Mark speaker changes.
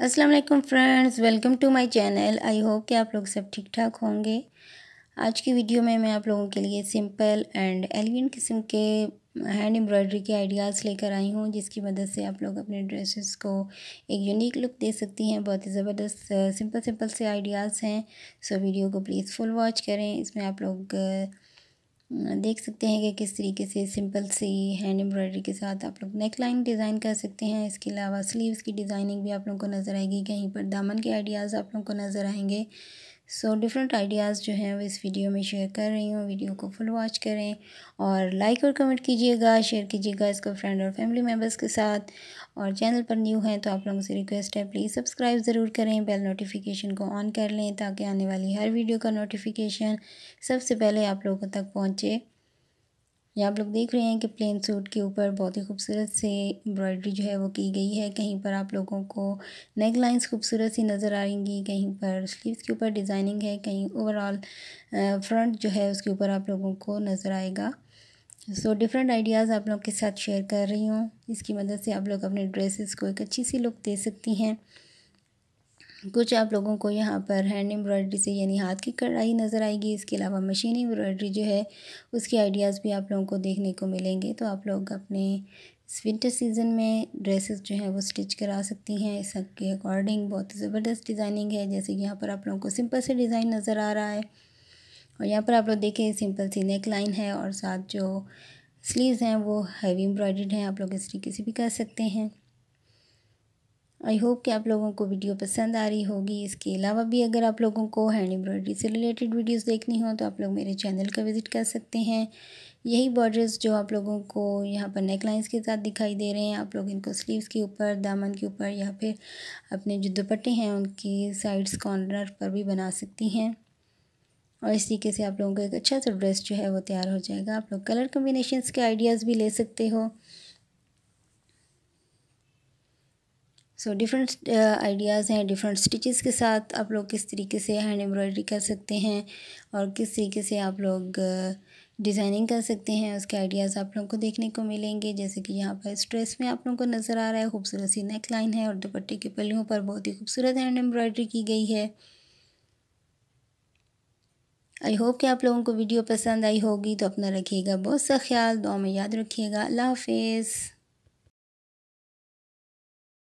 Speaker 1: अस्सलाम वालेकुम friends, welcome to my channel. I hope कि आप लोग सब ठीक ठाक होंगे। आज की वीडियो में मैं आप लोगों के लिए सिंपल एंड एलिगेंट किस्म के हैंड एम्ब्रॉयडरी के आइडियाज़ लेकर आई हूँ, जिसकी मदद से आप लोग अपने ड्रेसेस को एक यूनिक लुक दे सकती हैं। बहुत ही ज़बरदस्त सिंपल सिंपल से आइडियाज़ हैं। सो वीडियो को प्लीज़ फुल वॉच करें। इसमें आप लोग देख सकते हैं कि किस तरीके से सिंपल सी हैंड एम्ब्रॉयडरी के साथ आप लोग नेक लाइन डिज़ाइन कर सकते हैं। इसके अलावा स्लीव्स की डिज़ाइनिंग भी आप लोगों को नज़र आएगी। कहीं पर दामन के आइडियाज़ आप लोगों को नज़र आएँगे। सो डिफरेंट आइडियाज़ जो हैं वो इस वीडियो में शेयर कर रही हूँ। वीडियो को फुल वॉच करें और लाइक और कमेंट कीजिएगा। शेयर कीजिएगा इसको फ्रेंड और फैमिली मेंबर्स के साथ। और चैनल पर न्यू हैं तो आप लोगों से रिक्वेस्ट है प्लीज़ सब्सक्राइब ज़रूर करें। बेल नोटिफिकेशन को ऑन कर लें ताकि आने वाली हर वीडियो का नोटिफिकेशन सबसे पहले आप लोगों तक पहुँचे। ये आप लोग देख रहे हैं कि प्लेन सूट के ऊपर बहुत ही खूबसूरत से एम्ब्रॉयडरी जो है वो की गई है। कहीं पर आप लोगों को नेक लाइंस खूबसूरत सी नज़र आएँगी कहीं पर स्लीव्स के ऊपर डिज़ाइनिंग है, कहीं ओवरऑल फ्रंट जो है उसके ऊपर आप लोगों को नज़र आएगा। सो डिफरेंट आइडियाज़ आप लोग के साथ शेयर कर रही हूँ। इसकी मदद से आप लोग अपने ड्रेसेस को एक अच्छी सी लुक दे सकती हैं। कुछ आप लोगों को यहाँ पर हैंड एम्ब्रॉयडरी से यानी हाथ की कढ़ाई नज़र आएगी। इसके अलावा मशीन एम्ब्रॉयडरी जो है, उसके आइडियाज़ भी आप लोगों को देखने को मिलेंगे। तो आप लोग अपने विंटर सीज़न में ड्रेसेस जो हैं, वो स्टिच करा सकती हैं। इसके अकॉर्डिंग बहुत ज़बरदस्त डिज़ाइनिंग है। जैसे कि यहाँ पर आप लोगों को सिंपल से डिज़ाइन नज़र आ रहा है। और यहाँ पर आप लोग देखें, सिंपल सी नेक लाइन है और साथ जो स्लीव्स हैं, वो हैवी एम्ब्रॉयड हैं। आप लोग इस तरीके से भी कर सकते हैं। आई होप कि आप लोगों को वीडियो पसंद आ रही होगी। इसके अलावा भी अगर आप लोगों को हैंड एम्ब्रॉयडरी से रिलेटेड वीडियोस देखनी हो तो आप लोग मेरे चैनल का विज़िट कर सकते हैं। यही बॉर्डर्स जो आप लोगों को यहाँ पर नेक लाइन्स के साथ दिखाई दे रहे हैं। आप लोग इनको स्लीव्स के ऊपर, दामन के ऊपर या फिर अपने जो दुपट्टे हैं, उनकी साइड्स कॉर्नर पर भी बना सकती हैं। और इस तरीके से आप लोगों का एक अच्छा सा ड्रेस जो है वो तैयार हो जाएगा। आप लोग कलर कम्बिनेशन के आइडियाज़ भी ले सकते हो। सो डिफरेंट आइडियाज़ हैं डिफरेंट स्टिचेस के साथ आप लोग किस तरीके से हैंड एम्ब्रॉयडरी कर सकते हैं और किस तरीके से आप लोग डिज़ाइनिंग कर सकते हैं, उसके आइडियाज़ आप लोगों को देखने को मिलेंगे। जैसे कि यहाँ पर स्ट्रेस में आप लोगों को नज़र आ रहा है, खूबसूरत सी नेक लाइन है और दुपट्टे के पल्लियों पर बहुत ही खूबसूरत हैंड एम्ब्रॉयडरी की गई है। आई होप कि आप लोगों को वीडियो पसंद आई होगी तो अपना रखिएगा बहुत सा ख्याल दुआ में याद रखिएगा। अल्लाह हाफिज़।